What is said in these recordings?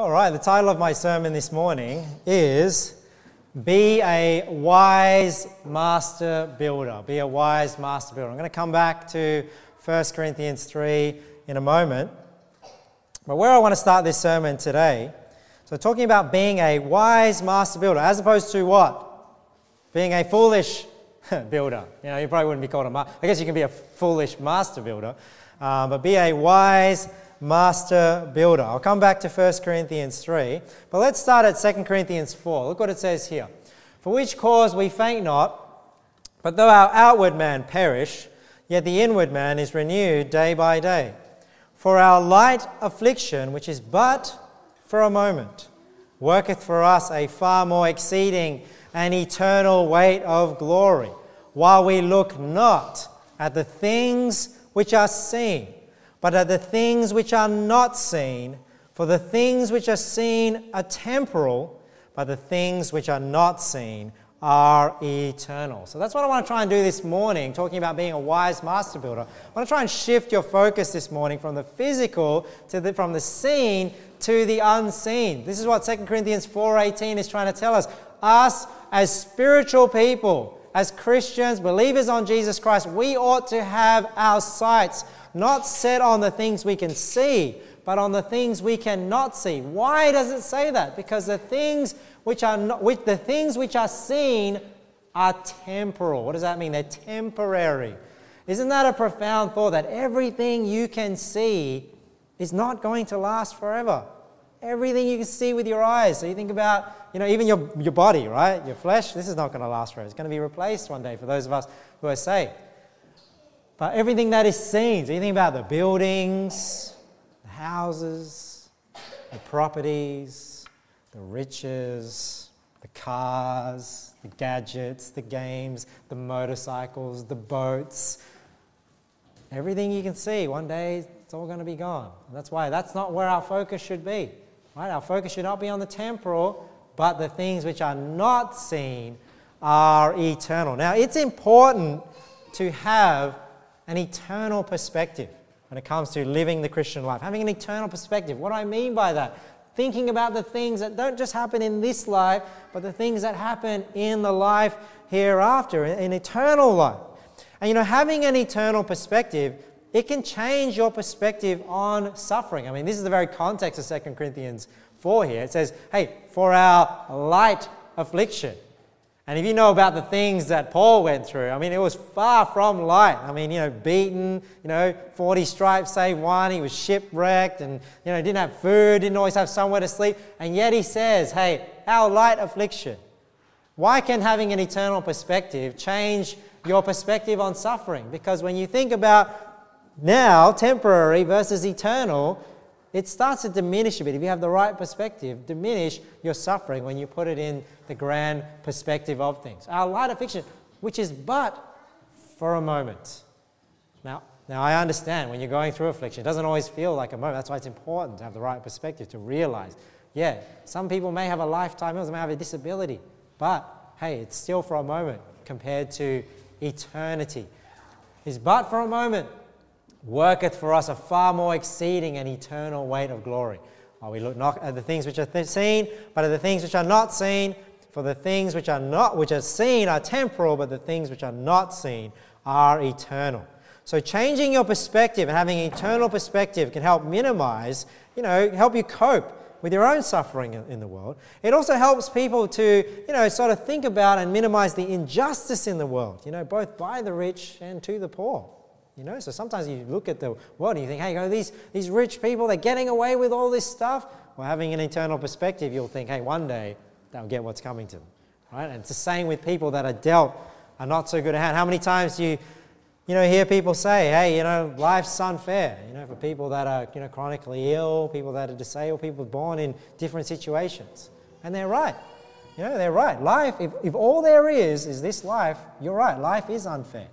All right, the title of my sermon this morning is Be a Wise Master Builder. Be a Wise Master Builder. I'm going to come back to 1 Corinthians 3 in a moment. But where I want to start this sermon today, so talking about being a wise master builder, as opposed to what? Being a foolish builder. You know, you probably wouldn't be called a master. I guess you can be a foolish master builder, uh, but be a wise master builder. I'll come back to 1 Corinthians 3, but let's start at 2 Corinthians 4. Look what it says here. For which cause we faint not, but though our outward man perish, yet the inward man is renewed day by day. For our light affliction, which is but for a moment, worketh for us a far more exceeding and eternal weight of glory, while we look not at the things which are seen but are the things which are not seen. For the things which are seen are temporal, but the things which are not seen are eternal. So that's what I want to try and do this morning, talking about being a wise master builder. I want to try and shift your focus this morning from the physical to the, from the seen to the unseen. This is what 2 Corinthians 4:18 is trying to tell us. Us as spiritual people, as Christians, believers on Jesus Christ, we ought to have our sights not set on the things we can see, but on the things we cannot see. Why does it say that? Because the things which are not, which, the things which are seen are temporal. What does that mean? They're temporary. Isn't that a profound thought that everything you can see is not going to last forever? Everything you can see with your eyes. So you think about, you know, even your, your body, right? Your flesh, this is not going to last forever. It's going to be replaced one day for those of us who are saved. But everything that is seen, so you think about the buildings, the houses, the properties, the riches, the cars, the gadgets, the games, the motorcycles, the boats, everything you can see, one day it's all going to be gone. And that's why that's not where our focus should be. Right? Our focus should not be on the temporal, but the things which are not seen are eternal. Now, it's important to have an eternal perspective when it comes to living the Christian life. Having an eternal perspective. What do I mean by that? Thinking about the things that don't just happen in this life, but the things that happen in the life hereafter, in eternal life. And you know, having an eternal perspective, it can change your perspective on suffering. I mean, this is the very context of 2 Corinthians 4 here. It says, hey, for our light affliction. And if you know about the things that Paul went through, I mean, it was far from light. I mean, you know, beaten, you know, 40 stripes save one. He was shipwrecked and, you know, didn't have food, didn't always have somewhere to sleep. And yet he says, hey, our light affliction. Why can having an eternal perspective change your perspective on suffering? Because when you think about now, temporary versus eternal, it starts to diminish a bit. If you have the right perspective, diminish your suffering when you put it in the grand perspective of things. Our light affliction, which is but for a moment. Now, now I understand when you're going through affliction, it doesn't always feel like a moment. That's why it's important to have the right perspective to realize, yeah, some people may have a lifetime illness, may have a disability, but hey, it's still for a moment compared to eternity. It's but for a moment worketh for us a far more exceeding and eternal weight of glory. We look not at the things which are th- seen, but at the things which are not seen. For the things which are not which are seen are temporal, but the things which are not seen are eternal. So changing your perspective and having an eternal perspective can help minimize, you know, help you cope with your own suffering in the world. It also helps people to, you know, sort of think about and minimize the injustice in the world, you know, both by the rich and to the poor. You know, so sometimes you look at the world and you think, hey, go, these, these rich people, they're getting away with all this stuff. Well, having an eternal perspective, you'll think, hey, one day they'll get what's coming to them. Right? And it's the same with people that are dealt a not so good hand. How many times do you, you know, hear people say, hey, you know, life's unfair, you know, for people that are, you know, chronically ill, people that are disabled, people born in different situations. And they're right. You know, they're right. Life, if, if all there is is this life, you're right, life is unfair.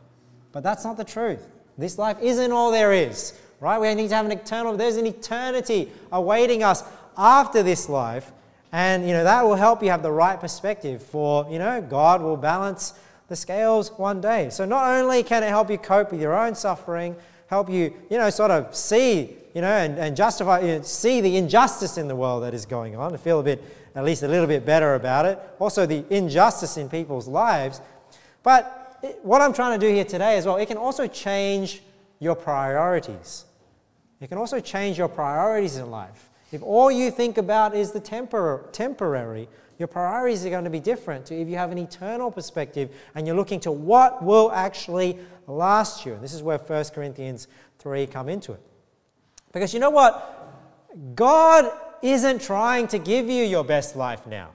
But that's not the truth. This life isn't all there is, right? We need to have an eternal, there's an eternity awaiting us after this life. And, you know, that will help you have the right perspective for, you know, God will balance the scales one day. So not only can it help you cope with your own suffering, help you, you know, sort of see, you know, and, and justify, you know, see the injustice in the world that is going on, and feel a bit, at least a little bit better about it. Also, the injustice in people's lives. But what I'm trying to do here today as well, it can also change your priorities. It can also change your priorities in life. If all you think about is the tempor- temporary, your priorities are going to be different to if you have an eternal perspective and you're looking to what will actually last you. And this is where 1 Corinthians 3 come into it. Because you know what? God isn't trying to give you your best life now.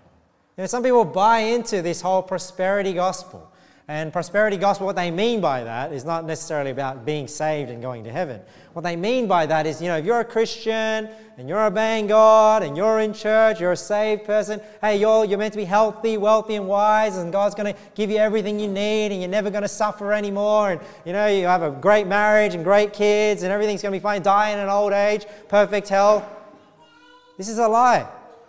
You know, some people buy into this whole prosperity gospel. And prosperity gospel, what they mean by that is not necessarily about being saved and going to heaven. What they mean by that is, you know, if you're a Christian and you're obeying God and you're in church, you're a saved person, hey, you're, you're meant to be healthy, wealthy, and wise, and God's going to give you everything you need, and you're never going to suffer anymore. And, you know, you have a great marriage and great kids, and everything's going to be fine, die in an old age, perfect health. This is a lie.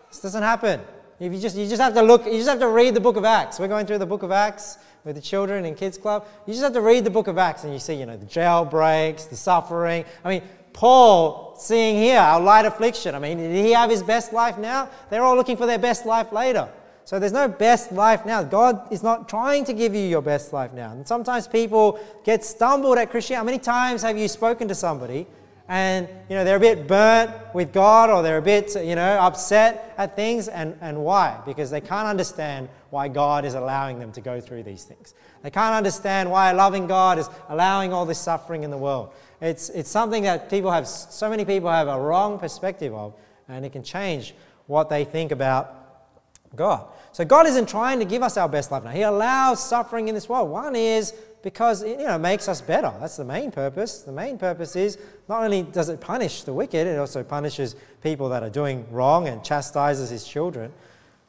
This doesn't happen. If you just, you just have to look, you just have to read the book of Acts. We're going through the book of Acts with the children in kids club. You just have to read the book of Acts and you see, you know, the jailbreaks, the suffering. I mean, Paul seeing here our light affliction. I mean, did he have his best life now? They're all looking for their best life later. So there's no best life now. God is not trying to give you your best life now. And sometimes people get stumbled at Christianity. How many times have you spoken to somebody and you know they're a bit burnt with God or they're a bit you know upset at things and, and why? Because they can't understand why God is allowing them to go through these things. They can't understand why a loving God is allowing all this suffering in the world. It's, it's something that people have, so many people have a wrong perspective of, and it can change what they think about God. So God isn't trying to give us our best life now. He allows suffering in this world. One is because it you know, makes us better. That's the main purpose. The main purpose is not only does it punish the wicked, it also punishes people that are doing wrong and chastises his children.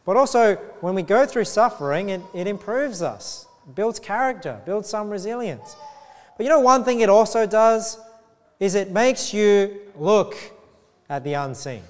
But also, when we go through suffering, it, it improves us, builds character, builds some resilience. But you know, one thing it also does is it makes you look at the unseen.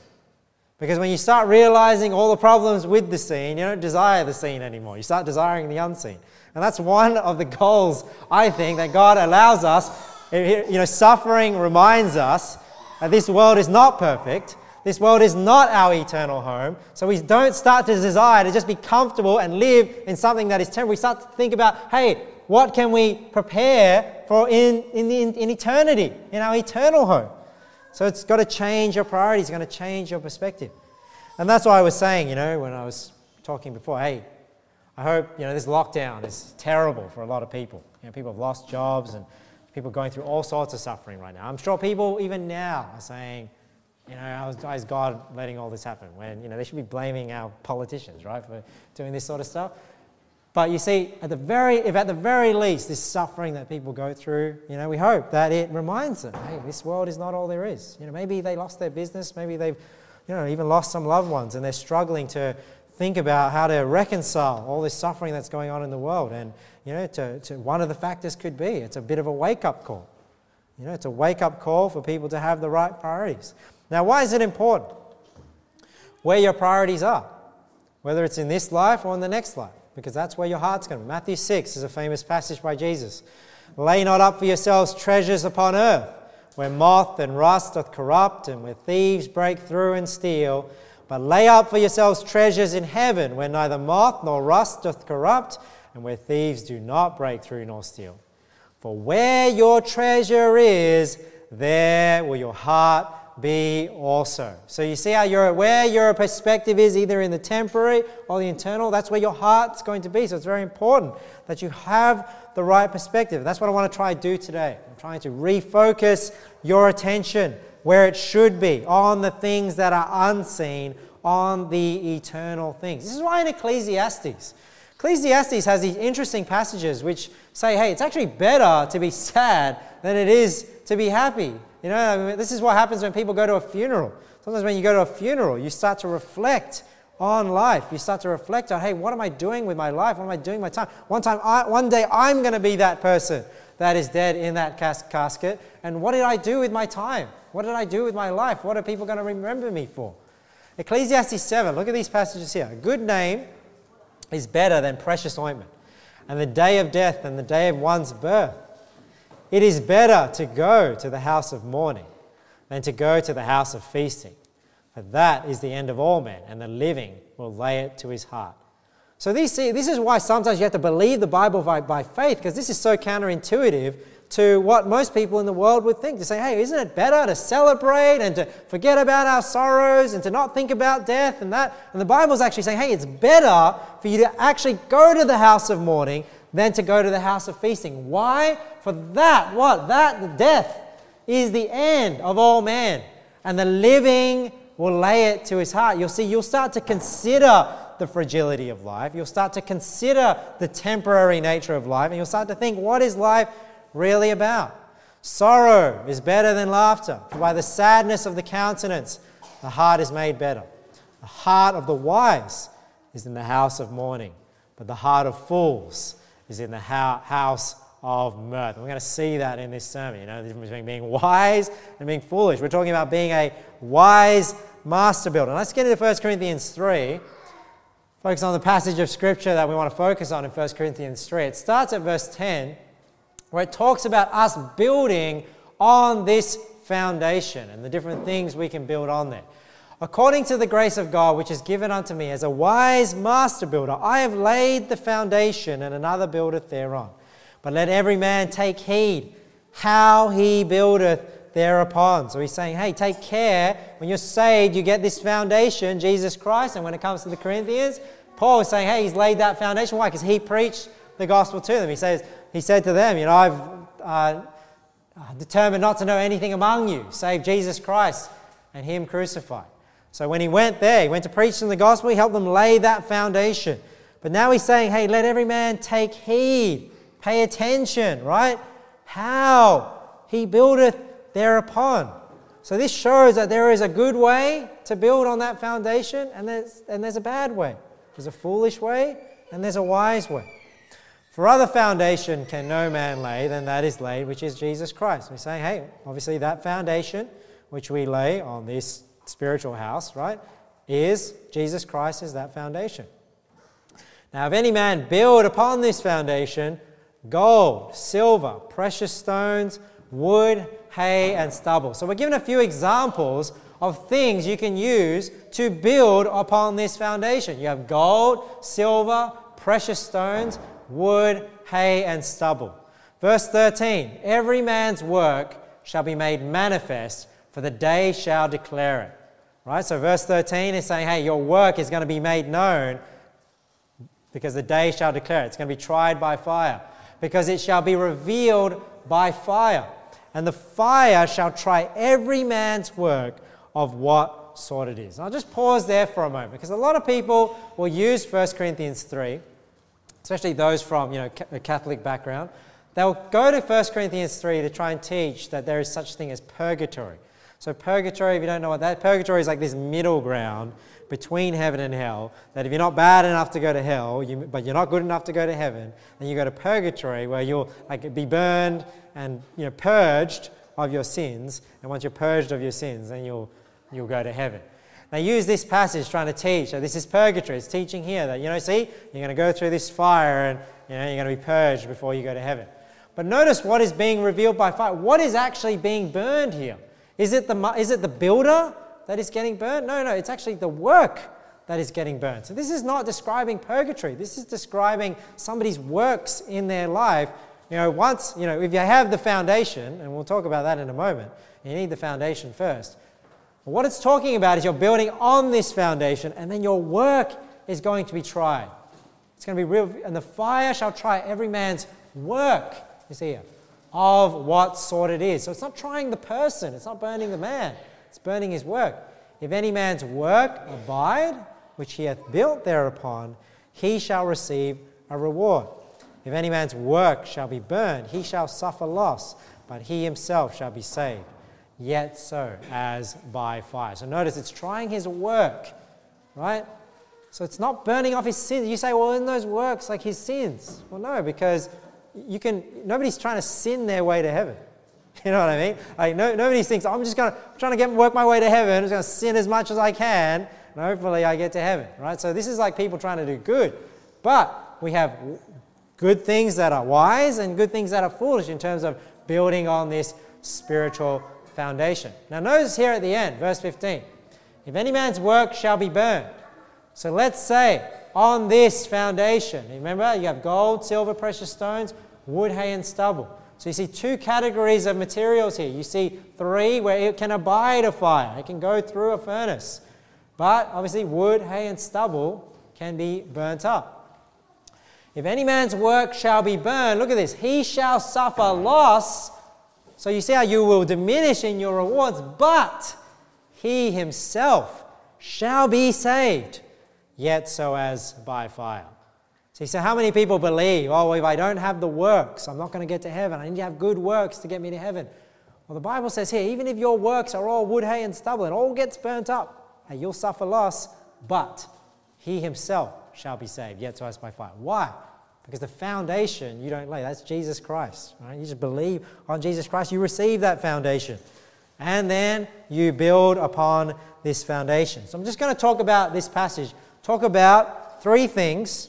Because when you start realizing all the problems with the seen, you don't desire the seen anymore. You start desiring the unseen. And that's one of the goals, I think, that God allows us. You know, suffering reminds us that this world is not perfect. This world is not our eternal home. So we don't start to desire to just be comfortable and live in something that is temporary. We start to think about, hey, what can we prepare for in, in, the, in, in eternity, in our eternal home? So it's got to change your priorities, it's going to change your perspective. And that's why I was saying, you know, when I was talking before, hey, I hope, you know, this lockdown is terrible for a lot of people. You know, people have lost jobs and people are going through all sorts of suffering right now. I'm sure people even now are saying, you know, how is God letting all this happen? When, you know, they should be blaming our politicians, right, for doing this sort of stuff. But you see, at the very, if at the very least, this suffering that people go through, you know, we hope that it reminds them, hey, this world is not all there is. You know, maybe they lost their business, maybe they've, you know, even lost some loved ones, and they're struggling to think about how to reconcile all this suffering that's going on in the world. And, you know, to, to one of the factors could be it's a bit of a wake up call. You know, it's a wake up call for people to have the right priorities. Now, why is it important? Where your priorities are, whether it's in this life or in the next life, because that's where your heart's going. Matthew 6 is a famous passage by Jesus. Lay not up for yourselves treasures upon earth, where moth and rust doth corrupt, and where thieves break through and steal but lay up for yourselves treasures in heaven, where neither moth nor rust doth corrupt, and where thieves do not break through nor steal. For where your treasure is, there will your heart be also. So you see how your where your perspective is either in the temporary or the internal, that's where your heart's going to be. So it's very important that you have the right perspective. That's what I want to try to do today. I'm trying to refocus your attention where it should be, on the things that are unseen, on the eternal things. This is why in Ecclesiastes, Ecclesiastes has these interesting passages which say, hey, it's actually better to be sad than it is to be happy. You know, I mean, this is what happens when people go to a funeral. Sometimes when you go to a funeral, you start to reflect on life. You start to reflect on, hey, what am I doing with my life? What am I doing with my time? One time, I, one day, I'm going to be that person that is dead in that cas- casket. And what did I do with my time? What did I do with my life? What are people going to remember me for? Ecclesiastes 7, look at these passages here. A good name is better than precious ointment, and the day of death than the day of one's birth. It is better to go to the house of mourning than to go to the house of feasting. For that is the end of all men, and the living will lay it to his heart. So this is why sometimes you have to believe the Bible by, by faith, because this is so counterintuitive to what most people in the world would think. To say, hey, isn't it better to celebrate and to forget about our sorrows and to not think about death and that? And the Bible's actually saying, hey, it's better for you to actually go to the house of mourning than to go to the house of feasting. Why? For that, what? That, death, is the end of all men. And the living will lay it to his heart. You'll see, you'll start to consider the fragility of life. You'll start to consider the temporary nature of life. And you'll start to think, what is life really about? Sorrow is better than laughter. For by the sadness of the countenance, the heart is made better. The heart of the wise is in the house of mourning, but the heart of fools is in the house of mirth. we're going to see that in this sermon, you know, the difference between being wise and being foolish. We're talking about being a wise master builder. Let's get into 1 Corinthians 3. Focus on the passage of scripture that we want to focus on in 1 Corinthians 3. It starts at verse 10, where it talks about us building on this foundation and the different things we can build on there. According to the grace of God, which is given unto me as a wise master builder, I have laid the foundation, and another buildeth thereon. But let every man take heed how he buildeth thereupon. So he's saying, hey, take care. When you're saved, you get this foundation, Jesus Christ. And when it comes to the Corinthians, Paul is saying, hey, he's laid that foundation. Why? Because he preached the gospel to them. He says, he said to them, you know, I've uh, determined not to know anything among you save Jesus Christ and him crucified. So when he went there, he went to preach them the gospel, he helped them lay that foundation. But now he's saying, hey, let every man take heed, pay attention, right? How he buildeth thereupon. So this shows that there is a good way to build on that foundation, and there's, and there's a bad way. There's a foolish way, and there's a wise way. For other foundation can no man lay than that is laid, which is Jesus Christ. We're saying, hey, obviously that foundation which we lay on this spiritual house, right, is Jesus Christ is that foundation. Now, if any man build upon this foundation gold, silver, precious stones, wood, hay, and stubble. So, we're given a few examples of things you can use to build upon this foundation. You have gold, silver, precious stones, wood, hay, and stubble. Verse 13 Every man's work shall be made manifest, for the day shall declare it. Right? So, verse 13 is saying, hey, your work is going to be made known because the day shall declare it. It's going to be tried by fire, because it shall be revealed by fire. And the fire shall try every man's work of what sort it is. I'll just pause there for a moment because a lot of people will use 1 Corinthians 3, especially those from you know, a Catholic background. They'll go to 1 Corinthians 3 to try and teach that there is such a thing as purgatory. So, purgatory, if you don't know what that purgatory is like this middle ground between heaven and hell. That if you're not bad enough to go to hell, you, but you're not good enough to go to heaven, then you go to purgatory where you'll like be burned and you know purged of your sins. And once you're purged of your sins, then you'll you'll go to heaven. They use this passage trying to teach that this is purgatory. It's teaching here that, you know, see, you're going to go through this fire and, you know, you're going to be purged before you go to heaven. But notice what is being revealed by fire. What is actually being burned here? Is it the, is it the builder that is getting burned? No, no, it's actually the work that is getting burned. So this is not describing purgatory. This is describing somebody's works in their life. You know, once, you know, if you have the foundation, and we'll talk about that in a moment, you need the foundation first. What it's talking about is you're building on this foundation, and then your work is going to be tried. It's going to be real, and the fire shall try every man's work. You see here of what sort it is. So it's not trying the person, it's not burning the man, it's burning his work. If any man's work abide, which he hath built thereupon, he shall receive a reward. If any man's work shall be burned, he shall suffer loss, but he himself shall be saved, yet so as by fire. So notice it's trying his work, right? So it's not burning off his sins. You say, well, in those works, like his sins. Well, no, because you can, nobody's trying to sin their way to heaven. You know what I mean? Like no, nobody thinks, I'm just going to, trying to get, work my way to heaven. I'm just going to sin as much as I can, and hopefully I get to heaven, right? So this is like people trying to do good. But we have good things that are wise and good things that are foolish in terms of building on this spiritual foundation. Now, notice here at the end, verse 15 if any man's work shall be burned. So let's say on this foundation, remember you have gold, silver, precious stones, wood, hay, and stubble. So you see two categories of materials here. You see three where it can abide a fire, it can go through a furnace. But obviously, wood, hay, and stubble can be burnt up. If any man's work shall be burned, look at this, he shall suffer loss. So you see how you will diminish in your rewards, but he himself shall be saved, yet so as by fire. See, so how many people believe, oh, if I don't have the works, I'm not going to get to heaven. I need to have good works to get me to heaven. Well, the Bible says here, even if your works are all wood, hay, and stubble, it all gets burnt up, and you'll suffer loss, but he himself shall be saved, yet so as by fire. Why? Because the foundation you don't lay, that's Jesus Christ. Right? You just believe on Jesus Christ, you receive that foundation. And then you build upon this foundation. So I'm just going to talk about this passage, talk about three things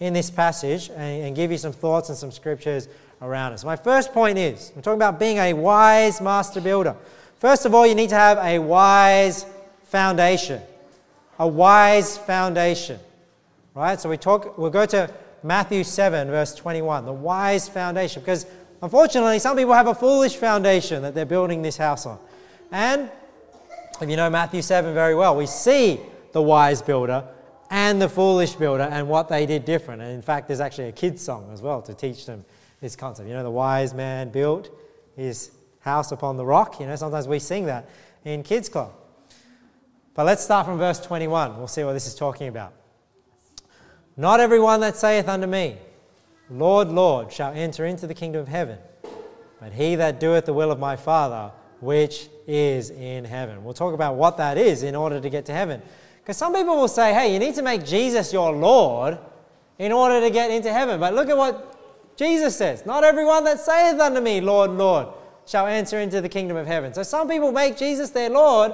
in this passage, and, and give you some thoughts and some scriptures around it. So my first point is I'm talking about being a wise master builder. First of all, you need to have a wise foundation. A wise foundation. Right? So we talk we'll go to Matthew 7 verse 21, the wise foundation because unfortunately some people have a foolish foundation that they're building this house on. And if you know Matthew 7 very well, we see the wise builder and the foolish builder and what they did different. And in fact, there's actually a kids' song as well to teach them this concept. You know, the wise man built his house upon the rock. You know, sometimes we sing that in kids' club. But let's start from verse 21. We'll see what this is talking about. Not everyone that saith unto me, Lord, Lord, shall enter into the kingdom of heaven, but he that doeth the will of my Father, which is in heaven. We'll talk about what that is in order to get to heaven. Because some people will say, hey, you need to make Jesus your Lord in order to get into heaven. But look at what Jesus says Not everyone that saith unto me, Lord, Lord, shall enter into the kingdom of heaven. So some people make Jesus their Lord,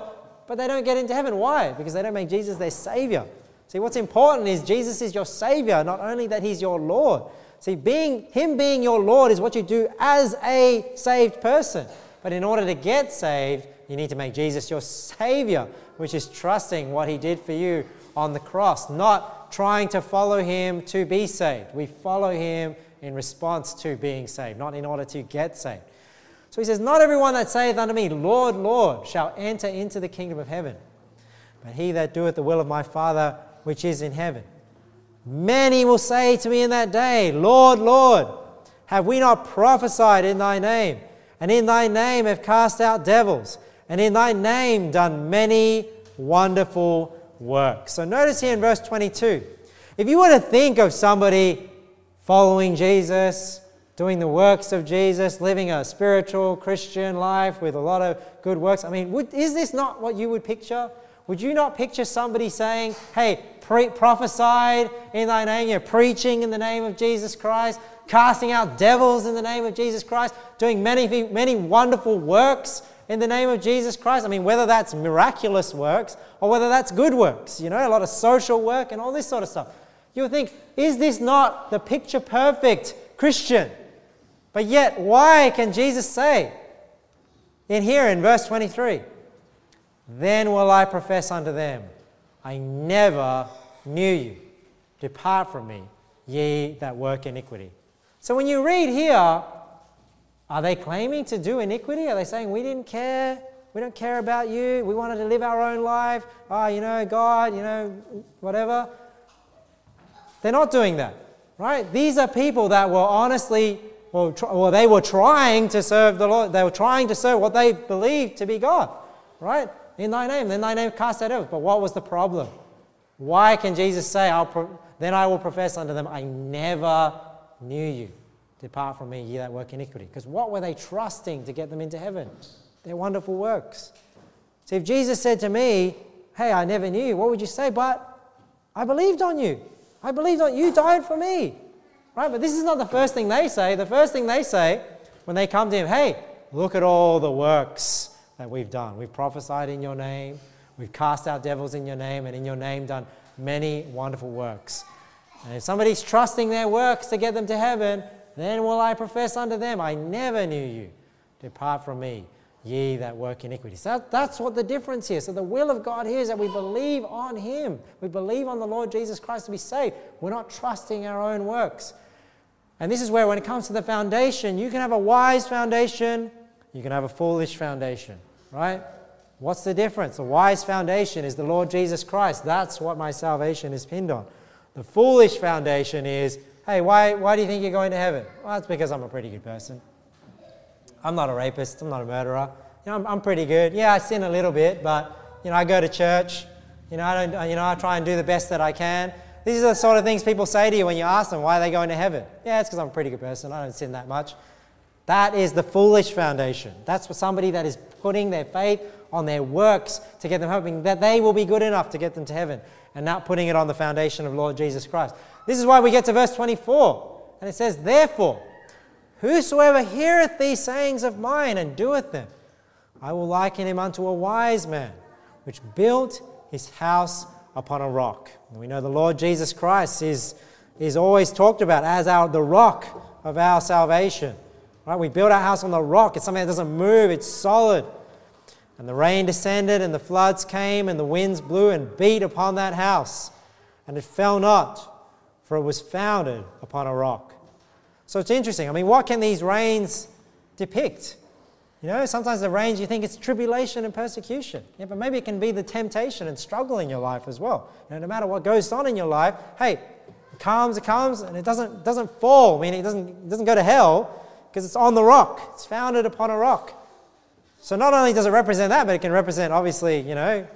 but they don't get into heaven. Why? Because they don't make Jesus their Savior. See, what's important is Jesus is your Savior, not only that He's your Lord. See, being Him being your Lord is what you do as a saved person. But in order to get saved, you need to make Jesus your Savior which is trusting what he did for you on the cross, not trying to follow him to be saved. We follow him in response to being saved, not in order to get saved. So he says, Not everyone that saith unto me, Lord, Lord, shall enter into the kingdom of heaven, but he that doeth the will of my Father which is in heaven. Many will say to me in that day, Lord, Lord, have we not prophesied in thy name? And in thy name have cast out devils? and in thy name done many wonderful works. So notice here in verse 22, if you were to think of somebody following Jesus, doing the works of Jesus, living a spiritual Christian life with a lot of good works, I mean, would, is this not what you would picture? Would you not picture somebody saying, hey, pre- prophesied in thy name, you're preaching in the name of Jesus Christ, casting out devils in the name of Jesus Christ, doing many, many wonderful works in the name of Jesus Christ. I mean, whether that's miraculous works or whether that's good works, you know, a lot of social work and all this sort of stuff. You would think, is this not the picture perfect Christian? But yet, why can Jesus say in here in verse 23, Then will I profess unto them, I never knew you. Depart from me, ye that work iniquity. So when you read here, are they claiming to do iniquity? Are they saying, we didn't care? We don't care about you. We wanted to live our own life. Oh, you know, God, you know, whatever. They're not doing that, right? These are people that were honestly, well, tr- well, they were trying to serve the Lord. They were trying to serve what they believed to be God, right? In thy name. In thy name cast that out. But what was the problem? Why can Jesus say, then I will profess unto them, I never knew you? Depart from me, ye that work iniquity. Because what were they trusting to get them into heaven? Their wonderful works. See, if Jesus said to me, Hey, I never knew you, what would you say? But I believed on you. I believed on you, died for me. Right? But this is not the first thing they say. The first thing they say when they come to him, Hey, look at all the works that we've done. We've prophesied in your name, we've cast out devils in your name, and in your name done many wonderful works. And if somebody's trusting their works to get them to heaven, then will I profess unto them, I never knew you. Depart from me, ye that work iniquity. So that, that's what the difference is. So the will of God here is that we believe on Him. We believe on the Lord Jesus Christ to be saved. We're not trusting our own works. And this is where, when it comes to the foundation, you can have a wise foundation, you can have a foolish foundation, right? What's the difference? The wise foundation is the Lord Jesus Christ. That's what my salvation is pinned on. The foolish foundation is, hey, why, why do you think you're going to heaven? Well, it's because I'm a pretty good person. I'm not a rapist. I'm not a murderer. You know, I'm, I'm pretty good. Yeah, I sin a little bit, but you know, I go to church. You know, I don't. You know, I try and do the best that I can. These are the sort of things people say to you when you ask them why are they going to heaven. Yeah, it's because I'm a pretty good person. I don't sin that much. That is the foolish foundation. That's for somebody that is putting their faith on their works to get them hoping that they will be good enough to get them to heaven and not putting it on the foundation of Lord Jesus Christ. This is why we get to verse 24 and it says, Therefore, Whosoever heareth these sayings of mine and doeth them, I will liken him unto a wise man, which built his house upon a rock. And we know the Lord Jesus Christ is, is always talked about as our, the rock of our salvation. Right? We build our house on the rock. It's something that doesn't move, it's solid. And the rain descended, and the floods came, and the winds blew and beat upon that house. And it fell not, for it was founded upon a rock. So it's interesting. I mean, what can these rains depict? You know, sometimes the rains you think it's tribulation and persecution. Yeah, but maybe it can be the temptation and struggle in your life as well. You know, no matter what goes on in your life, hey, it comes, it comes, and it doesn't, doesn't fall. I mean, it doesn't, it doesn't go to hell because it's on the rock. It's founded upon a rock. So not only does it represent that, but it can represent, obviously, you know,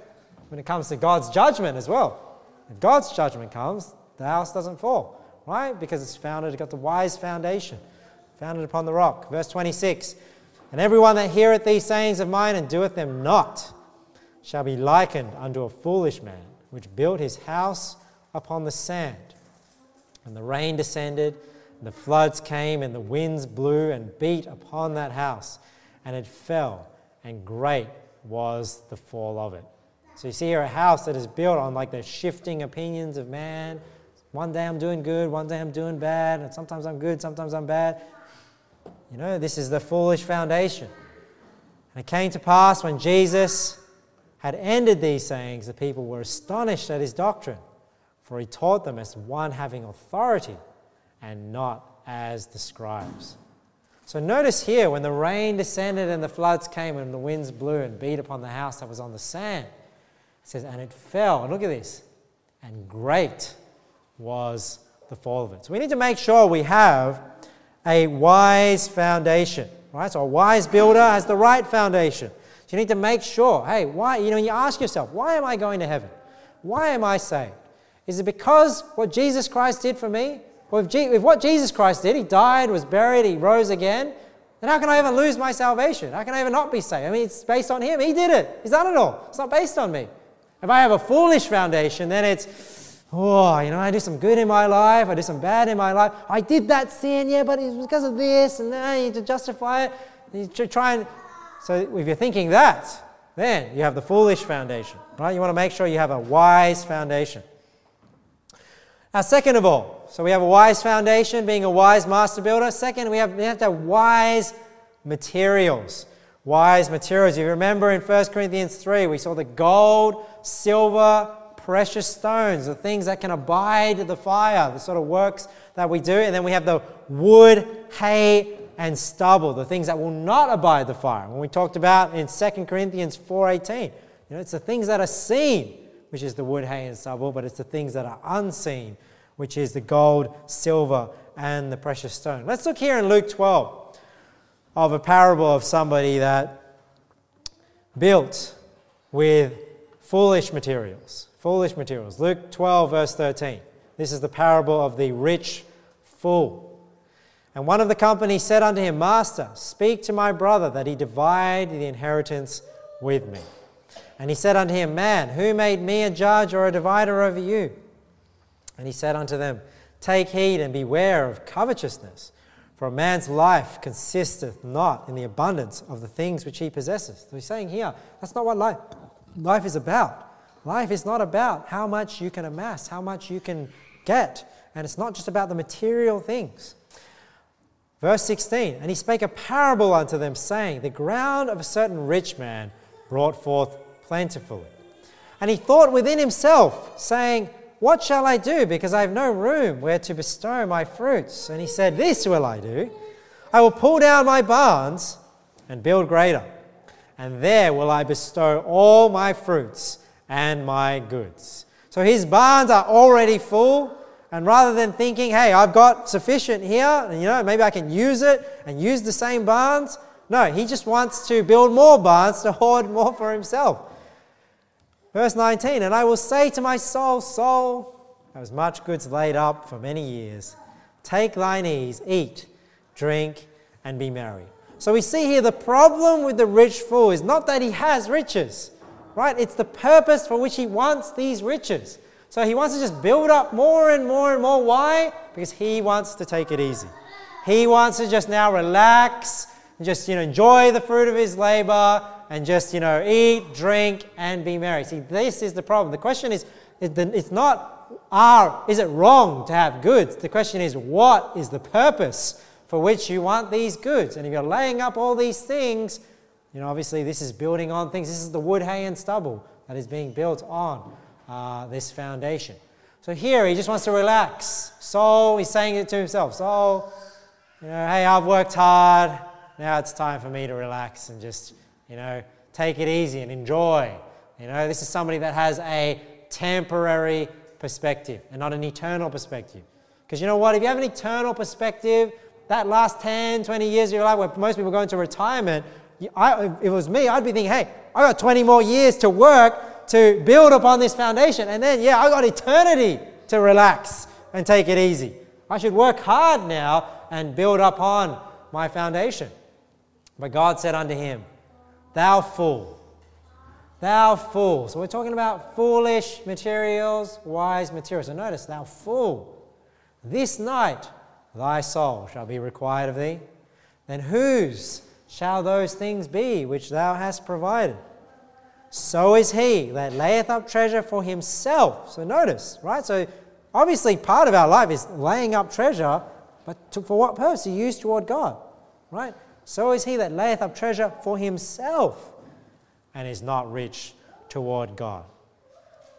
when it comes to God's judgment as well. If God's judgment comes, the house doesn't fall. right? Because it's founded, it's got the wise foundation, founded upon the rock. Verse 26 And everyone that heareth these sayings of mine and doeth them not shall be likened unto a foolish man, which built his house upon the sand. And the rain descended, and the floods came, and the winds blew and beat upon that house, and it fell, and great was the fall of it. So you see here a house that is built on like the shifting opinions of man one day I'm doing good, one day I'm doing bad, and sometimes I'm good, sometimes I'm bad. You know, this is the foolish foundation. And it came to pass when Jesus had ended these sayings, the people were astonished at his doctrine, for he taught them as one having authority and not as the scribes. So notice here, when the rain descended and the floods came and the winds blew and beat upon the house that was on the sand, it says, and it fell. And look at this, and great was the fall of it. So we need to make sure we have a wise foundation, right? So a wise builder has the right foundation. So you need to make sure, hey, why, you know, you ask yourself, why am I going to heaven? Why am I saved? Is it because what Jesus Christ did for me? Well, if, if what Jesus Christ did, he died, was buried, he rose again, then how can I ever lose my salvation? How can I ever not be saved? I mean, it's based on him. He did it. He's done it all. It's not based on me. If I have a foolish foundation, then it's, oh, you know, I do some good in my life, I do some bad in my life. I did that sin, yeah, but it's because of this, and then I need to justify it. You try and so if you're thinking that, then you have the foolish foundation, right? You want to make sure you have a wise foundation. Now, second of all, so we have a wise foundation, being a wise master builder. Second, we have, we have to have wise materials. Wise materials. If you remember in 1 Corinthians 3, we saw the gold, silver, precious stones, the things that can abide the fire, the sort of works that we do. And then we have the wood, hay, and stubble, the things that will not abide the fire. When we talked about in 2 Corinthians 4.18, you know, it's the things that are seen, which is the wood, hay, and stubble, but it's the things that are unseen, which is the gold, silver, and the precious stone. Let's look here in Luke 12 of a parable of somebody that built with foolish materials foolish materials. Luke 12, verse 13. This is the parable of the rich fool. And one of the company said unto him, Master, speak to my brother that he divide the inheritance with me. And he said unto him, Man, who made me a judge or a divider over you? And he said unto them, Take heed and beware of covetousness, for a man's life consisteth not in the abundance of the things which he possesses. So he's saying here, that's not what life, life is about. Life is not about how much you can amass, how much you can get, and it's not just about the material things. Verse 16, and he spake a parable unto them, saying, The ground of a certain rich man brought forth plentifully. And he thought within himself, saying, What shall I do? Because I have no room where to bestow my fruits. And he said, This will I do. I will pull down my barns and build greater, and there will I bestow all my fruits and my goods. So his barns are already full and rather than thinking, hey, I've got sufficient here, and you know, maybe I can use it and use the same barns, no, he just wants to build more barns to hoard more for himself. Verse 19, and I will say to my soul, Soul, was much goods laid up for many years. Take thine ease, eat, drink, and be merry. So we see here the problem with the rich fool is not that he has riches, right? It's the purpose for which he wants these riches. So he wants to just build up more and more and more. Why? Because he wants to take it easy. He wants to just now relax, and just you know enjoy the fruit of his labor, and just you know eat, drink, and be merry. See, this is the problem. The question is, it's not are is it wrong to have goods? The question is, what is the purpose for which you want these goods? And if you're laying up all these things, you know obviously this is building on things. This is the wood, hay, and stubble that is being built on uh, this foundation. So here he just wants to relax. Soul, he's saying it to himself. Soul, you know, hey, I've worked hard. Now it's time for me to relax and just, you know, take it easy and enjoy. You know, this is somebody that has a temporary perspective and not an eternal perspective. Because you know what? If you have an eternal perspective, that last 10, 20 years of your life where most people go into retirement, I, if it was me, I'd be thinking, hey, I got 20 more years to work to build upon this foundation. And then, yeah, I got eternity to relax and take it easy. I should work hard now and build upon my foundation. But God said unto him, Thou fool, thou fool. So we're talking about foolish materials, wise materials. So notice, thou fool, this night thy soul shall be required of thee. Then whose shall those things be which thou hast provided? so is he that layeth up treasure for himself. So notice, right? So obviously, part of our life is laying up treasure, but to, for what purpose? To use toward God, right? So is he that layeth up treasure for himself and is not rich toward God.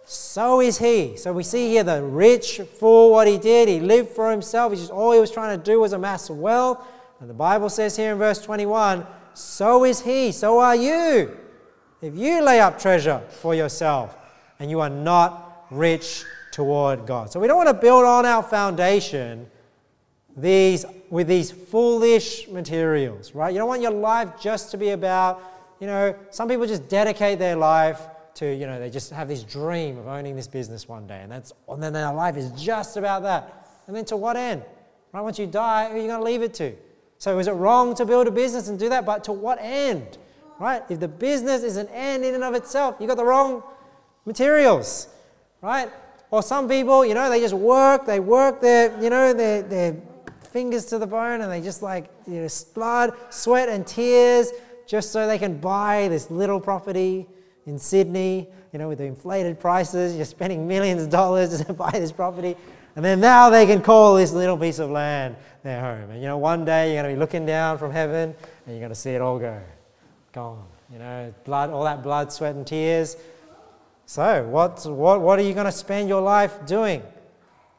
So is he. So we see here the rich fool, what he did. He lived for himself. Just, all he was trying to do was amass wealth. And the Bible says here in verse 21 so is he, so are you. If you lay up treasure for yourself and you are not rich toward God. So we don't want to build on our foundation these with these foolish materials, right? You don't want your life just to be about, you know, some people just dedicate their life to, you know, they just have this dream of owning this business one day, and that's and then their life is just about that. And then to what end? Right? Once you die, who are you going to leave it to? So is it wrong to build a business and do that? But to what end? right? If the business is an end in and of itself, you got the wrong materials, right? Or some people, you know, they just work, they work their, you know, their, their fingers to the bone and they just like, you know, blood, sweat, and tears just so they can buy this little property in Sydney, you know, with the inflated prices. You're spending millions of dollars to buy this property. And then now they can call this little piece of land their home. And you know, one day you're going to be looking down from heaven and you're going to see it all go gone. You know, blood, all that blood, sweat, and tears. So, what, what, what are you going to spend your life doing?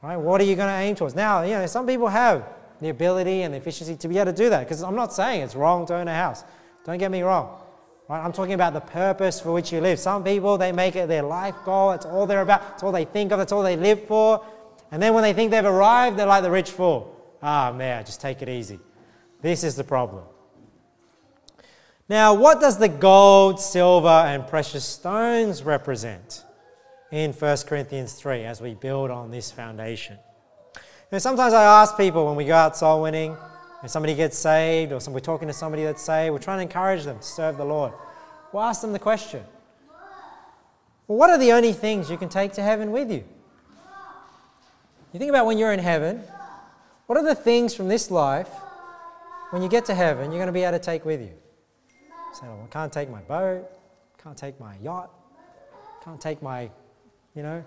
Right? What are you going to aim towards? Now, you know, some people have the ability and the efficiency to be able to do that because I'm not saying it's wrong to own a house. Don't get me wrong. Right? I'm talking about the purpose for which you live. Some people, they make it their life goal. It's all they're about. It's all they think of. It's all they live for. And then when they think they've arrived, they're like the rich fool. Ah, man, just take it easy. This is the problem. Now, what does the gold, silver, and precious stones represent in 1 Corinthians 3 as we build on this foundation? Know, sometimes I ask people when we go out soul winning, if somebody gets saved or we're talking to somebody that's saved, we're trying to encourage them to serve the Lord. We'll ask them the question well, what are the only things you can take to heaven with you? You think about when you're in heaven, what are the things from this life, when you get to heaven, you're going to be able to take with you? Say, well, I can't take my boat, can't take my yacht, can't take my, you know,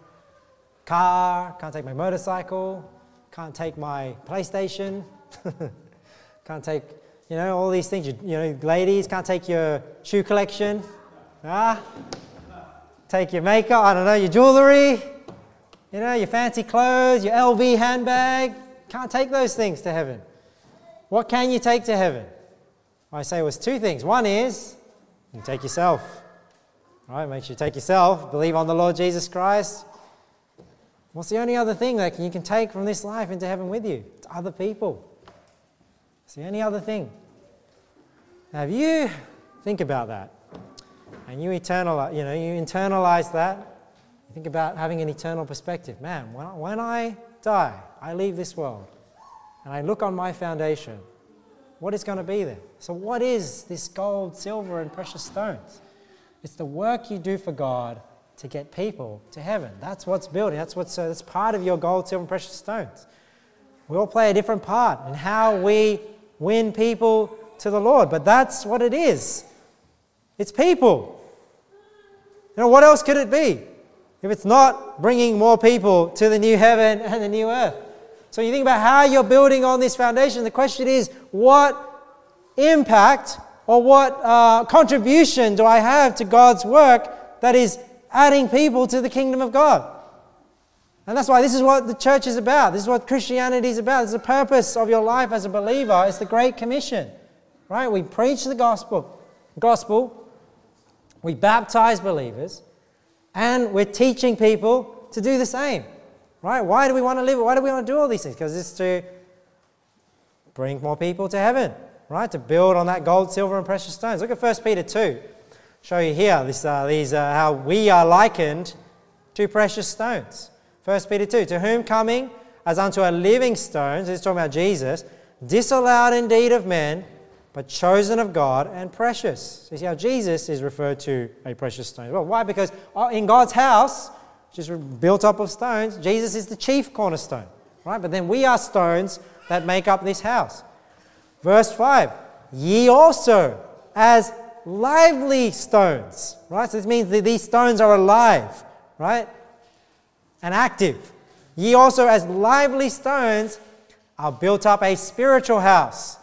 car, can't take my motorcycle, can't take my PlayStation, Can't take, you know, all these things. You, you know, ladies can't take your shoe collection. Ah, take your makeup. I don't know, your jewelry. You know, your fancy clothes, your LV handbag. Can't take those things to heaven. What can you take to heaven? I say it was two things. One is you take yourself. Right? Make sure you take yourself. Believe on the Lord Jesus Christ. What's the only other thing that you can take from this life into heaven with you? It's other people. It's the only other thing. Now, if you think about that and you eternal, you know, you internalize that, you think about having an eternal perspective. Man, when, when I die, I leave this world, and I look on my foundation, what is going to be there? So, what is this gold, silver, and precious stones? It's the work you do for God to get people to heaven. That's what's building. That's what's uh, that's part of your gold, silver, and precious stones. We all play a different part in how we win people to the Lord, but that's what it is. It's people. You know, what else could it be if it's not bringing more people to the new heaven and the new earth? So you think about how you're building on this foundation. The question is, what impact or what uh, contribution do I have to God's work that is adding people to the kingdom of God. And that's why this is what the church is about. This is what Christianity is about. It's the purpose of your life as a believer. It's the Great Commission. Right? We preach the gospel. Gospel. We baptize believers. And we're teaching people to do the same. Right? Why do we want to live? Why do we want to do all these things? Because it's to bring more people to heaven. Right? To build on that gold, silver, and precious stones. Look at 1 Peter 2 show you here this, uh, these, uh, how we are likened to precious stones. 1 Peter 2, to whom coming as unto a living stone, so he's talking about Jesus, disallowed indeed of men, but chosen of God and precious. So you see how Jesus is referred to a precious stone. Well, why? Because uh, in God's house, which is built up of stones, Jesus is the chief cornerstone, right? But then we are stones that make up this house. Verse 5, ye also, as lively stones, right? So this means that these stones are alive, right? And active. Ye also, as lively stones, are built up a spiritual house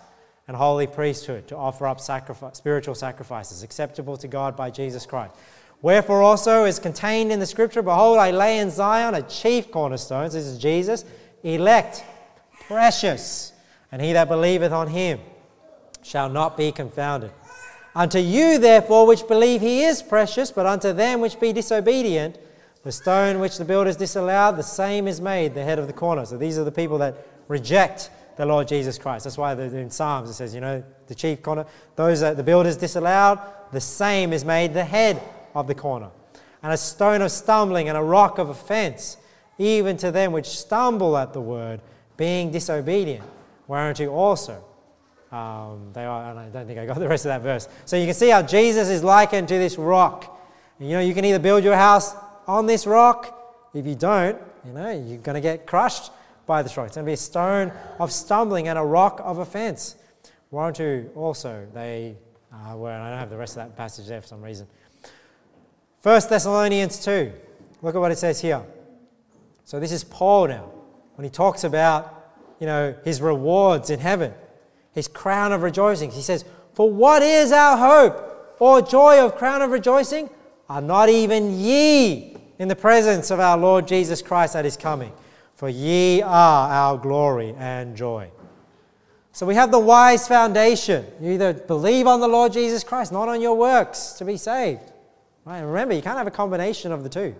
and holy priesthood to offer up sacrifice, spiritual sacrifices acceptable to God by Jesus Christ. Wherefore also is contained in the scripture, Behold, I lay in Zion a chief cornerstone, this is Jesus, elect, precious, and he that believeth on him shall not be confounded. Unto you, therefore, which believe he is precious, but unto them which be disobedient, the stone which the builders disallowed, the same is made the head of the corner. So these are the people that reject the Lord Jesus Christ. That's why in Psalms it says, you know, the chief corner, those that the builders disallowed, the same is made the head of the corner. And a stone of stumbling and a rock of offense, even to them which stumble at the word, being disobedient, whereunto also um, they are, and I don't think I got the rest of that verse. So you can see how Jesus is likened to this rock. You know, you can either build your house on this rock. If you don't, you know, you're going to get crushed by this rock. It's going to be a stone of stumbling and a rock of offense. Whereunto also they uh, were, and I don't have the rest of that passage there for some reason. 1 Thessalonians 2. Look at what it says here. So this is Paul now, when he talks about, you know, his rewards in heaven his crown of rejoicing. He says, For what is our hope or joy of crown of rejoicing? Are not even ye in the presence of our Lord Jesus Christ at his coming? For ye are our glory and joy. So we have the wise foundation. You either believe on the Lord Jesus Christ, not on your works to be saved. Right? And remember, you can't have a combination of the two.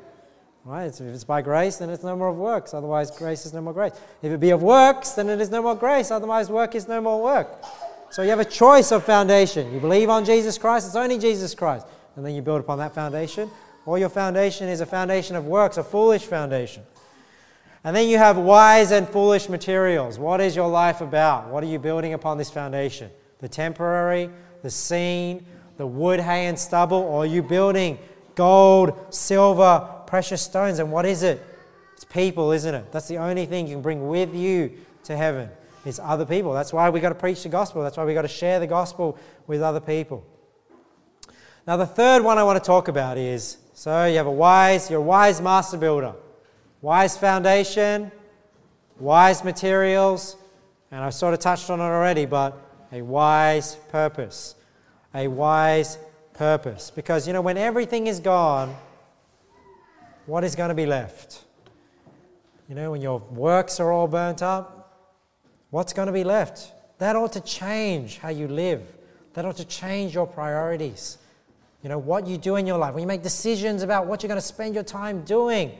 Right? If it's by grace, then it's no more of works. Otherwise, grace is no more grace. If it be of works, then it is no more grace. Otherwise, work is no more work. So you have a choice of foundation. You believe on Jesus Christ, it's only Jesus Christ. And then you build upon that foundation. Or your foundation is a foundation of works, a foolish foundation. And then you have wise and foolish materials. What is your life about? What are you building upon this foundation? The temporary, the seen, the wood, hay, and stubble? Or are you building gold, silver, precious stones. And what is it? It's people, isn't it? That's the only thing you can bring with you to heaven. It's other people. That's why we've got to preach the gospel. That's why we've got to share the gospel with other people. Now, the third one I want to talk about is so you have a wise, you're a wise master builder, wise foundation, wise materials, and I've sort of touched on it already, but A wise purpose. A wise purpose. Because, you know, when everything is gone, what is going to be left? You know, when your works are all burnt up, what's going to be left? That ought to change how you live. That ought to change your priorities. You know, what you do in your life. When you make decisions about what you're going to spend your time doing,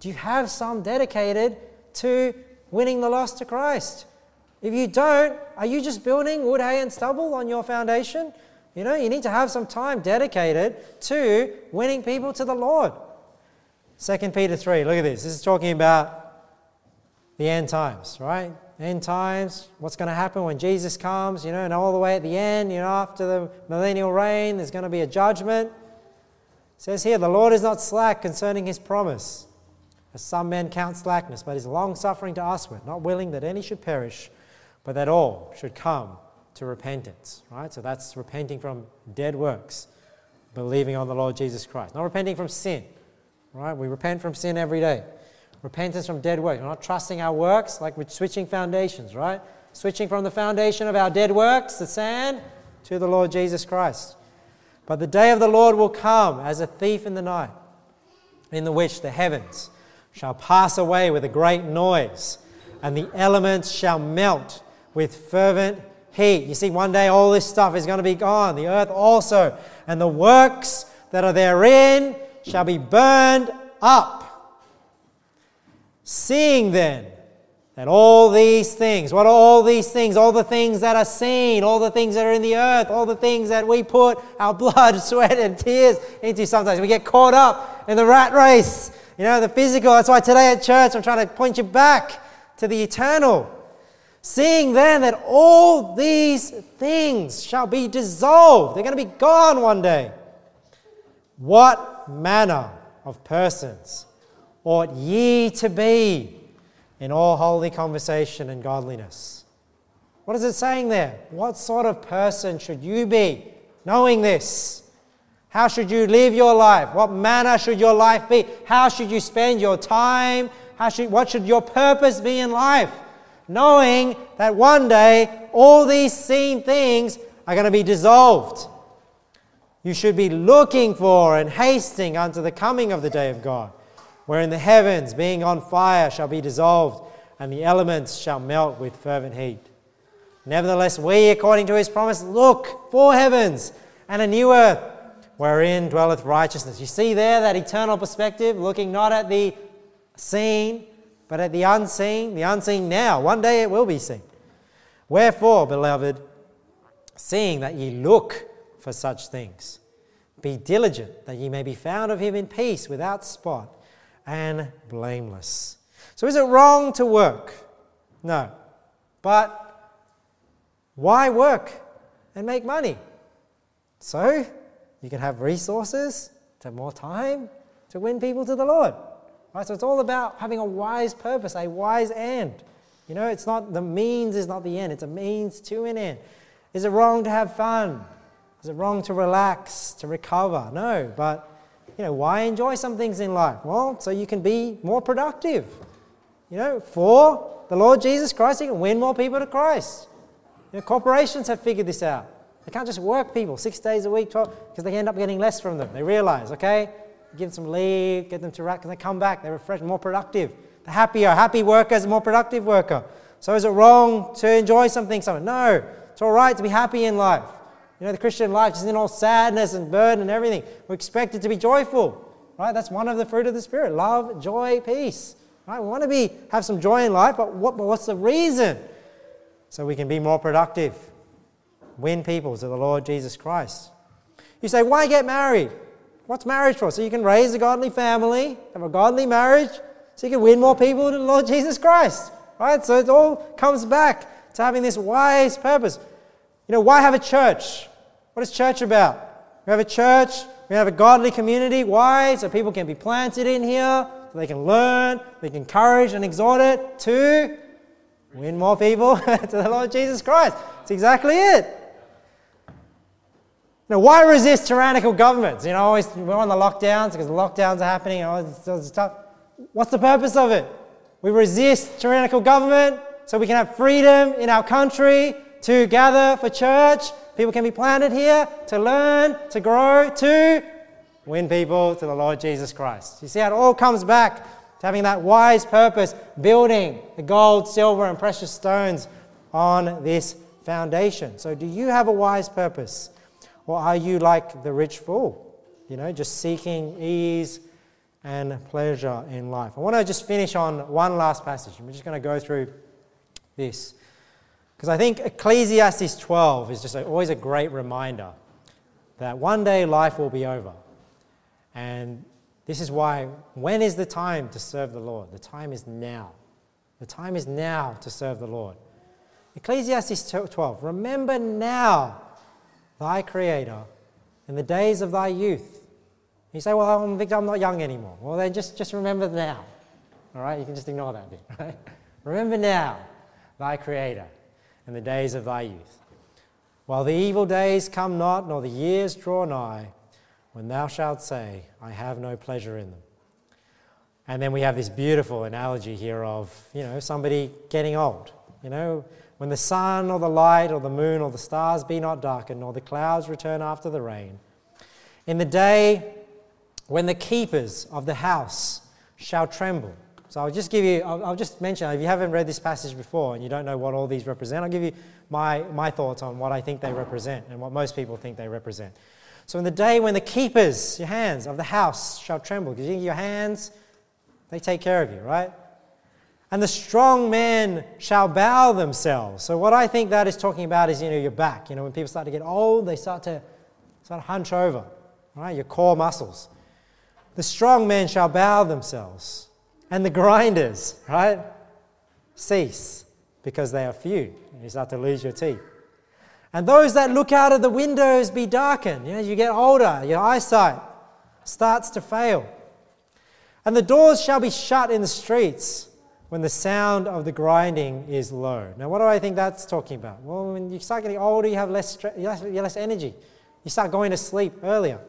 do you have some dedicated to winning the lost to Christ? If you don't, are you just building wood, hay, and stubble on your foundation? You know, you need to have some time dedicated to winning people to the Lord. 2 Peter 3, look at this. This is talking about the end times, right? End times, what's going to happen when Jesus comes, you know, and all the way at the end, you know, after the millennial reign, there's going to be a judgment. It says here, the Lord is not slack concerning his promise, as some men count slackness, but is long suffering to usward, not willing that any should perish, but that all should come to repentance, right? So that's repenting from dead works, believing on the Lord Jesus Christ. Not repenting from sin, right? We repent from sin every day. Repentance from dead works. We're not trusting our works, like we're switching foundations, right? Switching from the foundation of our dead works, the sand, to the Lord Jesus Christ. But the day of the Lord will come as a thief in the night, in the which the heavens shall pass away with a great noise, and the elements shall melt with fervent heat. You see, one day all this stuff is going to be gone, the earth also, and the works that are therein shall be burned up. Seeing then that all these things, what are all these things? All the things that are seen, all the things that are in the earth, all the things that we put our blood, sweat, and tears into sometimes. We get caught up in the rat race, you know, the physical. That's why today at church I'm trying to point you back to the eternal. Seeing then that all these things shall be dissolved, they're going to be gone one day. What manner of persons ought ye to be in all holy conversation and godliness? What is it saying there? What sort of person should you be knowing this? How should you live your life? What manner should your life be? How should you spend your time? How should, what should your purpose be in life? knowing that one day all these seen things are going to be dissolved. You should be looking for and hasting unto the coming of the day of God, wherein the heavens, being on fire, shall be dissolved, and the elements shall melt with fervent heat. Nevertheless, we, according to his promise, look for heavens and a new earth, wherein dwelleth righteousness. You see there that eternal perspective, looking not at the seen, but at the unseen, the unseen now, one day it will be seen. Wherefore, beloved, seeing that ye look for such things, be diligent that ye may be found of him in peace, without spot, and blameless. So, is it wrong to work? No. But why work and make money? So you can have resources to have more time to win people to the Lord. Right? So it's all about having a wise purpose, a wise end. You know, it's not the means is not the end, it's a means to an end. Is it wrong to have fun? Is it wrong to relax, to recover? No, but you know, why enjoy some things in life? Well, so you can be more productive. You know, for the Lord Jesus Christ, you can win more people to Christ. You know, corporations have figured this out. They can't just work people six days a week, 12, because they end up getting less from them. They realize, okay, give them some leave, get them to rack, and they come back, they're refreshed, more productive. The happier, happy worker is a more productive worker. So is it wrong to enjoy something? Something? No, it's all right to be happy in life. You know, the Christian life isn't all sadness and burden and everything. We're expected to be joyful, right? That's one of the fruit of the Spirit: love, joy, peace. Right? We want to be have some joy in life, but, what, but what's the reason? So we can be more productive, win people to the Lord Jesus Christ. You say, why get married? What's marriage for? So you can raise a godly family, have a godly marriage, so you can win more people to the Lord Jesus Christ. Right? So it all comes back to having this wise purpose. You know, why have a church? What is church about? We have a church, we have a godly community. Why? So people can be planted in here, so they can learn, they can encourage and exhort it to win more people to the Lord Jesus Christ. That's exactly it. Now, why resist tyrannical governments? You know, always we're on the lockdowns because the lockdowns are happening and all this stuff. What's the purpose of it? We resist tyrannical government so we can have freedom in our country to gather for church. People can be planted here to learn, to grow, to win people to the Lord Jesus Christ. You see how it all comes back to having that wise purpose, building the gold, silver, and precious stones on this foundation. So, do you have a wise purpose? Or are you like the rich fool? You know, just seeking ease and pleasure in life. I want to just finish on one last passage. We're just going to go through this. Because I think Ecclesiastes 12 is just always a great reminder that one day life will be over. And this is why, when is the time to serve the Lord? The time is now. The time is now to serve the Lord. Ecclesiastes 12 Remember now thy Creator in the days of thy youth. You say, Well, I'm, Victor, I'm not young anymore. Well, then just, just remember now. All right? You can just ignore that bit, right? Remember now thy Creator in the days of thy youth. While the evil days come not, nor the years draw nigh, when thou shalt say, I have no pleasure in them. And then we have this beautiful analogy here of, you know, somebody getting old. You know, when the sun or the light or the moon or the stars be not darkened, nor the clouds return after the rain. In the day when the keepers of the house shall tremble. So I'll just give you, I'll, I'll, just mention, if you haven't read this passage before and you don't know what all these represent, I'll give you my, my thoughts on what I think they represent and what most people think they represent. So in the day when the keepers, your hands of the house shall tremble, because you your hands, they take care of you, right? And the strong men shall bow themselves. So what I think that is talking about is, you know, your back. You know, when people start to get old, they start to start to hunch over, right? Your core muscles. The strong men shall bow themselves, and the grinders, right, cease because they are few. You start to lose your teeth. And those that look out of the windows be darkened. You know, as you get older, your eyesight starts to fail. And the doors shall be shut in the streets when the sound of the grinding is low. Now, what do I think that's talking about? Well, when you start getting older, you have less, you have less energy. You start going to sleep earlier.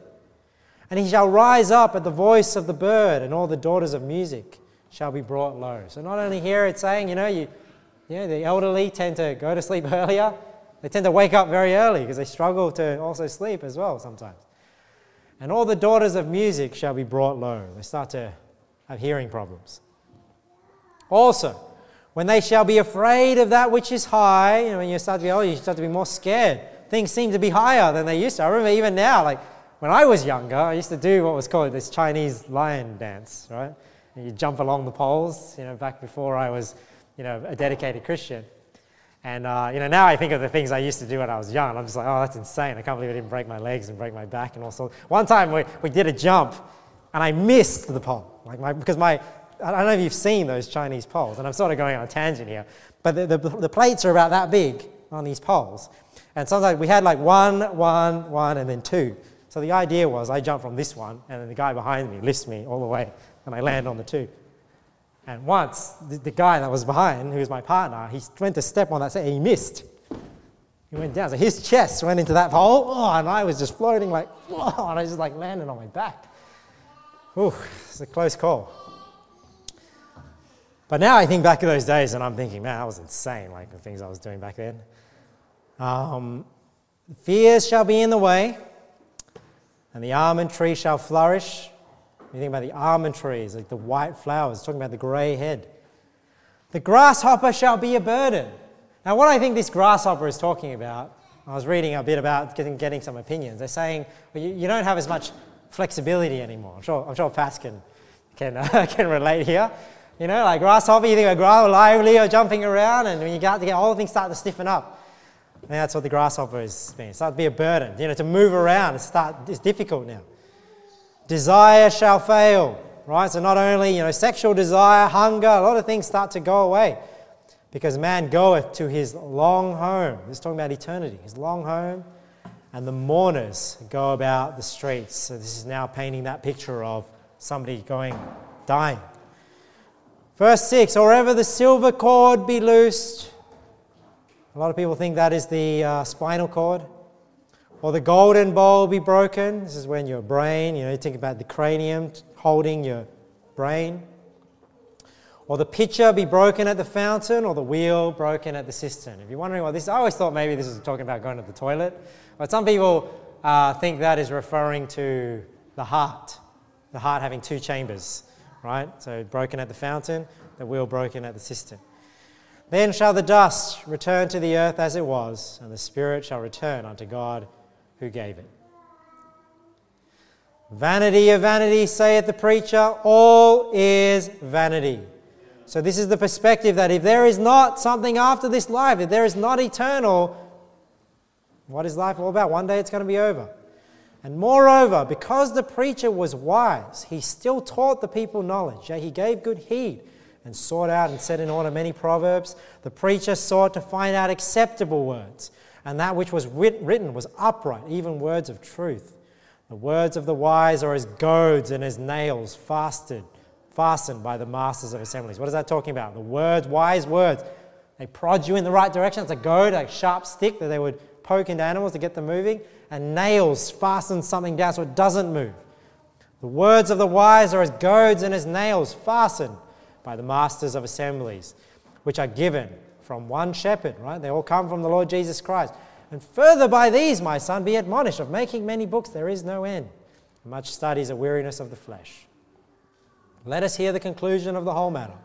And he shall rise up at the voice of the bird, and all the daughters of music shall be brought low. So, not only here it's saying, you know, you, you know, the elderly tend to go to sleep earlier, they tend to wake up very early because they struggle to also sleep as well sometimes. And all the daughters of music shall be brought low. They start to have hearing problems. Also, when they shall be afraid of that which is high, you know, when you start to be older, you start to be more scared. Things seem to be higher than they used to. I remember even now, like when I was younger, I used to do what was called this Chinese lion dance, right? You jump along the poles, you know, back before I was, you know, a dedicated Christian. And uh, you know, now I think of the things I used to do when I was young. I'm just like, oh, that's insane. I can't believe I didn't break my legs and break my back and also. One time we, we did a jump and I missed the pole. Like my, because my, I don't know if you've seen those Chinese poles, and I'm sort of going on a tangent here, but the, the, the plates are about that big on these poles. And sometimes we had like one, one, one, and then two. So the idea was I jump from this one, and then the guy behind me lifts me all the way, and I land on the two. And once, the, the, guy that was behind, who was my partner, he went to step on that set and he missed. He went down. So his chest went into that hole, oh, and I was just floating like, whoa, and I just like landed on my back. Ooh, it's a close call. But now I think back to those days and I'm thinking, man, that was insane, like the things I was doing back then. Um, fears shall be in the way, and the almond tree shall flourish you think about the almond trees, like the white flowers, talking about the grey head. The grasshopper shall be a burden. Now, what I think this grasshopper is talking about, I was reading a bit about getting, getting some opinions. They're saying well, you, you, don't have as much flexibility anymore. I'm sure, I'm sure Pat can, can, uh, can relate here. You know, like grasshopper, you think of grow lively or jumping around, and when you get to get all things start to stiffen up. And that's what the grasshopper is being. Start to be a burden. You know, to move around, start, it's difficult now. Desire shall fail, right? So not only, you know, sexual desire, hunger, a lot of things start to go away because man goeth to his long home. This is talking about eternity, his long home, and the mourners go about the streets. So this is now painting that picture of somebody going, dying. Verse 6 Or ever the silver cord be loosed. A lot of people think that is the uh, spinal cord or the golden bowl be broken. This is when your brain, you know, you think about the cranium holding your brain. or the pitcher be broken at the fountain, or the wheel broken at the cistern. If you're wondering what this I always thought maybe this was talking about going to the toilet. But some people uh, think that is referring to the heart, the heart having two chambers, right? So broken at the fountain, the wheel broken at the cistern. Then shall the dust return to the earth as it was, and the spirit shall return unto God who gave it. Vanity of vanity, saith the preacher, all is vanity. So, this is the perspective that if there is not something after this life, if there is not eternal, what is life all about? One day it's going to be over. And moreover, because the preacher was wise, he still taught the people knowledge. Yeah, he gave good heed and sought out and set in order many proverbs. The preacher sought to find out acceptable words, and that which was written was upright, even words of truth. The words of the wise are as goads and as nails fastened fastened by the masters of assemblies. What is that talking about? The words, wise words. They prod you in the right direction. It's a goad, a sharp stick that they would poke into animals to get them moving, and nails fasten something down so it doesn't move. The words of the wise are as goads and as nails fastened by the masters of assemblies, which are given from one shepherd, right? They all come from the Lord Jesus Christ. And further by these, my son, be admonished of making many books, there is no end. Much study is a weariness of the flesh. Let us hear the conclusion of the whole matter.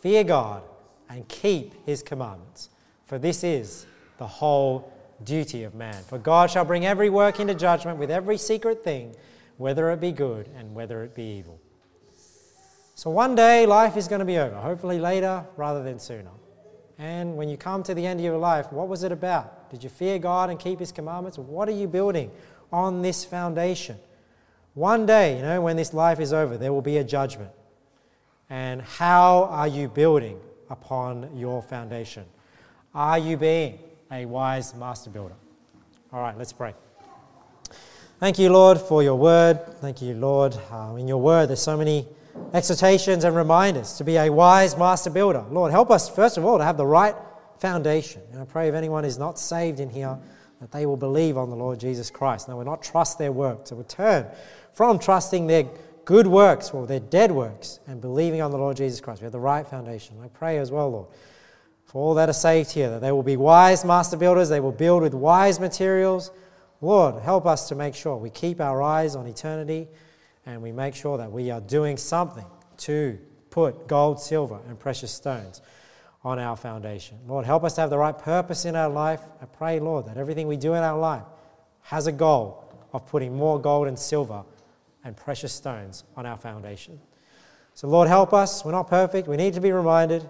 Fear God and keep his commandments, for this is the whole duty of man. For God shall bring every work into judgment with every secret thing, whether it be good and whether it be evil. So one day life is going to be over, hopefully later rather than sooner. And when you come to the end of your life, what was it about? Did you fear God and keep his commandments? What are you building on this foundation? One day, you know, when this life is over, there will be a judgment. And how are you building upon your foundation? Are you being a wise master builder? All right, let's pray. Thank you, Lord, for your word. Thank you, Lord. Uh, in your word, there's so many exhortations and reminders to be a wise master builder. Lord, help us, first of all, to have the right foundation. And I pray if anyone is not saved in here, that they will believe on the Lord Jesus Christ. They will not trust their works. They will turn from trusting their good works or their dead works and believing on the Lord Jesus Christ. We have the right foundation. I pray as well, Lord, for all that are saved here, that they will be wise master builders, they will build with wise materials. Lord, help us to make sure we keep our eyes on eternity and we make sure that we are doing something to put gold, silver, and precious stones on our foundation. Lord, help us to have the right purpose in our life. I pray, Lord, that everything we do in our life has a goal of putting more gold and silver and precious stones on our foundation. So, Lord, help us. We're not perfect. We need to be reminded.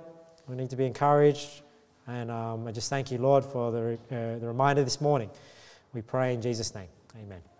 We need to be encouraged. And um, I just thank you, Lord, for the, uh, the reminder this morning. We pray in Jesus' name. Amen.